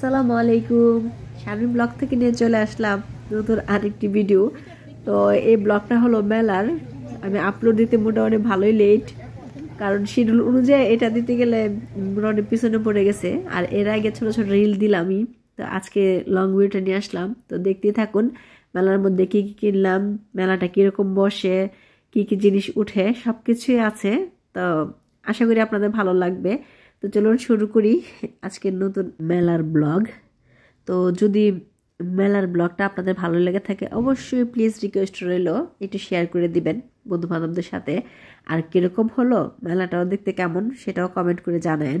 আসসালামু আলাইকুম। শারমিন ব্লগ থেকে নিয়ে চলে আসলাম নতুন আরেকটি ভিডিও তো এই ব্লগটা হলো মেলার। আমি আপলোড দিতে মোটামুটি ভালোই লেট কারণ শিডিউল অনুযায়ী এটা দিতে গেলে মোটামুটি পিছনে পড়ে গেছে। আর এর আগে ছোটো ছোটো রিল দিলামই। তো আজকে লং ভিডিওটা নিয়ে আসলাম। তো দেখতেই থাকুন, মেলার মধ্যে কী কী কিনলাম, মেলাটা কীরকম বসে, কী কী জিনিস উঠে সব কিছুই আছে। তো আশা করি আপনাদের ভালো লাগবে। তো চলুন শুরু করি আজকের নতুন মেলার ব্লগ। তো যদি মেলার ব্লগটা আপনাদের ভালো লেগে থাকে, অবশ্যই প্লিজ রিকোয়েস্ট রইল, একটু শেয়ার করে দিবেন বন্ধু বান্ধবদের সাথে। আর কীরকম হলো, মেলাটাও দেখতে কেমন, সেটাও কমেন্ট করে জানায়েন।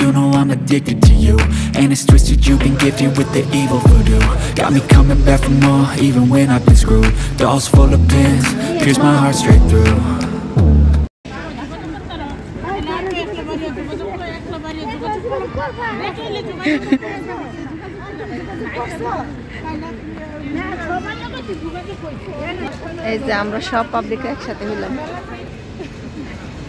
You know I'm addicted to you And it's twisted you've been gifted with the evil voodoo Got me coming back for more even when I've been screwed Dolls full of pins, pierce my heart straight through এই যে আমরা সব public একসাথে হইলাম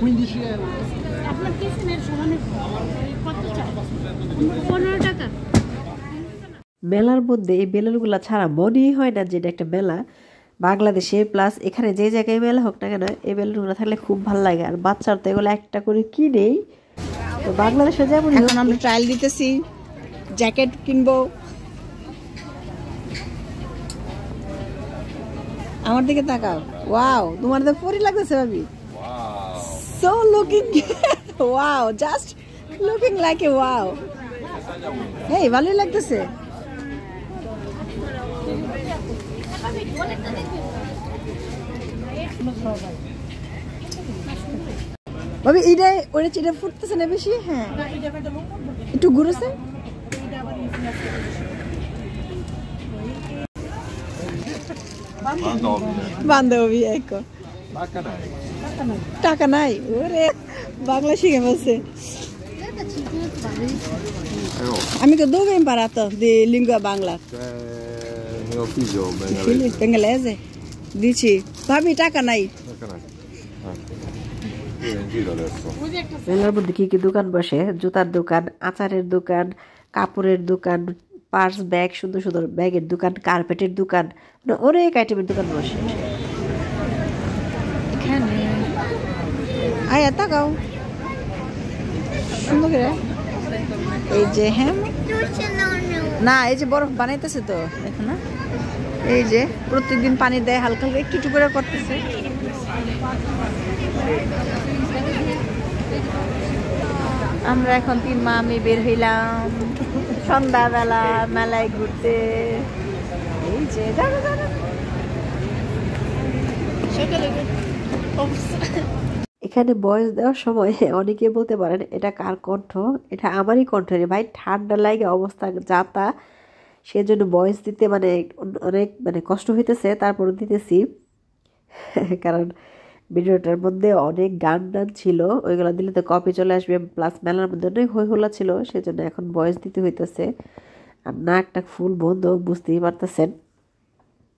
15 euro. আপনার কিসেনের সমানে কত চাই পনেরো টাকা মেলার মধ্যে এই বেলুনগুলো ছাড়া মনেই হয় না যে এটা একটা মেলা। বাংলাদেশে প্লাস এখানে যে জায়গায় মেলা হোক না কেন, এই বেলুনগুলো থাকলে খুব ভালো লাগে। আর বাচ্চার তো এগুলো একটা করে কিনেই। তো বাংলাদেশে যেমন এখন আমরা ট্রায়াল দিতেছি জ্যাকেট কিনবো। আমার দিকে তাকাও। ওয়াও তোমার তো পরি লাগতেছে ভাবি। So looking wow just looking like a wow এই ভালোই লাগতেছে। ভাবি এইটা ওটা চিটা ফুটতেছে না বেশি? হ্যাঁ। একটু ঘুরেছে? বান্ধবী। এক টাকা নাই ওরে বাংলা শিখে বলছে আমি তো di lingua bangla? Eh, mio figlio bengalese. Bengalese? ভাবি টাকা নাই. মেলার মধ্যে কি কি দোকান বসে জুতার দোকান আচারের দোকান কাপড়ের দোকান পার্স ব্যাগ সুন্দর সুন্দর ব্যাগের দোকান কার্পেটের দোকান মানে অনেক আইটেমের দোকান বসে এখানে আয়া তাকাও সুন্দর করে। এই যে হ্যাঁ। না, এই যে বরফ বানাইতেছে তো দেখো না এই যে প্রত্যেকদিন পানি দেয় হালকা হালকা, একটু একটু করে করতেছে। আমরা এখন তিন মা আমি বের হইলাম। সন্ধ্যাবেলা মেলায় ঘুরতে। এই যে, দাঁড়া দাঁড়া। এখানে বয়স দেওয়ার সময় অনেকে বলতে পারেন, এটা কার কণ্ঠ? এটা আমারই কণ্ঠ রে ভাই। ঠান্ডা লাগে অবস্থা যাতা সেজন্য বয়স দিতে মানে অনেক মানে কষ্ট হইতেছে, তারপরে দিতেছি। কারণ ভিডিওটার মধ্যে অনেক গান টান ছিল, ওইগুলো দিলে তো কপি চলে আসবে প্লাস মেলার মধ্যে অনেক হই হলা ছিল, সেজন্য এখন বয়স দিতে হইতেছে। আর নাকটা ফুল বন্ধ, বুঝতেই পারতেছেন।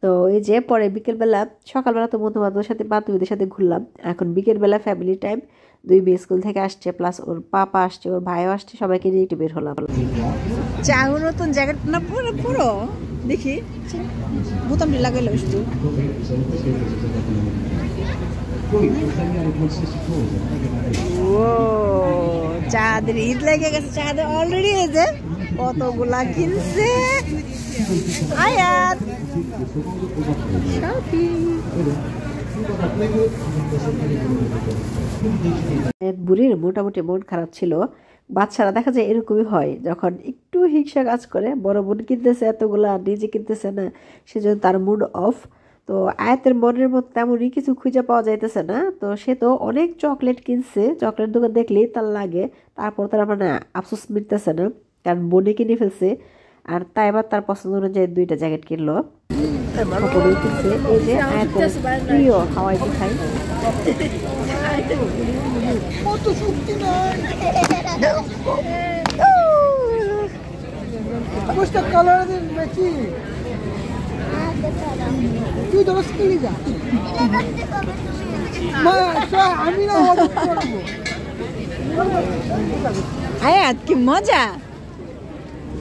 তো এই যে পরে বিকেলবেলা, সকালবেলা তো বন্ধু বান্ধবের সাথে, বান্ধবীদের সাথে ঘুরলাম। এখন বিকেলবেলা ফ্যামিলি টাইম দুই মেয়ে স্কুল থেকে আসছে প্লাস ওর পাপা আসছে, ওর ভাইও আসছে, সবাইকে নিয়ে একটু বের হলাম। চাহু নতুন জ্যাকেট না পুরো পুরো দেখি। বোতামটি লাগাইলো শুধু। ও, চাঁদের ঈদ লেগে গেছে, চাঁদের অলরেডি এই যে কতগুলা কিনছে। আয়াত এক বুড়ির মোটামুটি মন খারাপ ছিল। বাচ্চারা দেখা যায় এরকমই হয়, যখন একটু হিংসা কাজ করে, বড় বোন কিনতেছে এতগুলা, নিজে কিনতেছে না, সেজন্য তার মুড অফ তো আয়াতের মনের মতো তেমনই কিছু খুঁজে পাওয়া যাইতেছে না। তো সে তো অনেক চকলেট কিনছে চকলেট দোকান দেখলেই তার লাগে, তারপর তার মানে আফসোস মিটতেছে না, কারণ বোনে কিনে ফেলছে। আর তাই এবার তার পছন্দ অনুযায়ী দুইটা জ্যাকেট কিনলো। সকলেই আয়াতের প্রিয় আয়াত কি মজা?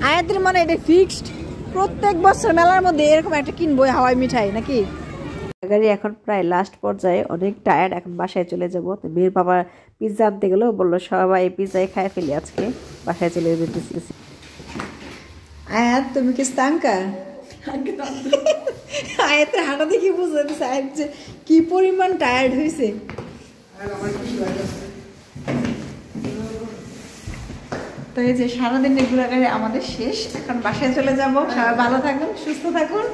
আয়াতের মানে এটা ফিক্সড প্রত্যেক বছর মেলার মধ্যে এরকম একটা কিনবো হাওয়াই মিঠাই নাকি? গাড়ি এখন প্রায় লাস্ট পর্যায়ে অনেক টায়ার্ড এখন বাসায় চলে যাব। তো মেয়ের বাবা পিৎজা আনতে গেলো বলল সবাই পিৎজাই খায় ফেলি আজকে। বাসায় চলে যেতেছি আয়াত তুমি কি স্তাঙ্কা আয়াতের হাঁটা দেখি বুঝতে আয়াত যে কি পরিমাণ টায়ার্ড হয়েছে তো এই যে সারাদিন ঘোরাঘুরি আমাদের শেষ। এখন বাসায় চলে যাব। সবাই ভালো থাকুন, সুস্থ থাকুন।